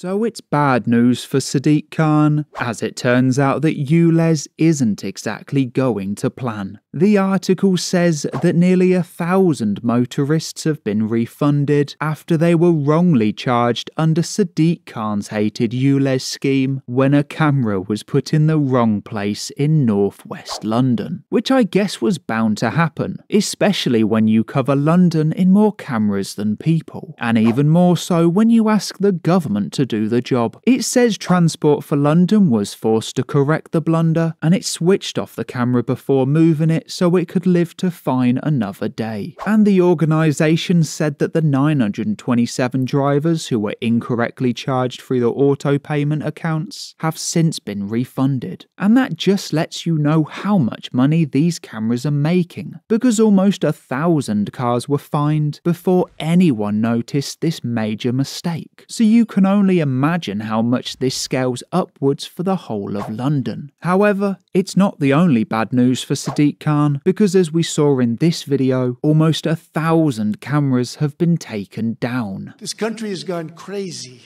So it's bad news for Sadiq Khan, as it turns out that ULEZ isn't exactly going to plan. The article says that nearly a thousand motorists have been refunded after they were wrongly charged under Sadiq Khan's hated ULEZ scheme when a camera was put in the wrong place in northwest London, which I guess was bound to happen, especially when you cover London in more cameras than people, and even more so when you ask the government to do the job. It says Transport for London was forced to correct the blunder and it switched off the camera before moving it so it could live to fine another day. And the organisation said that the 927 drivers who were incorrectly charged through the auto payment accounts have since been refunded. And that just lets you know how much money these cameras are making, because almost a thousand cars were fined before anyone noticed this major mistake. So you can only imagine how much this scales upwards for the whole of London. However, it's not the only bad news for Sadiq Khan, because as we saw in this video, almost a thousand cameras have been taken down. This country has gone crazy.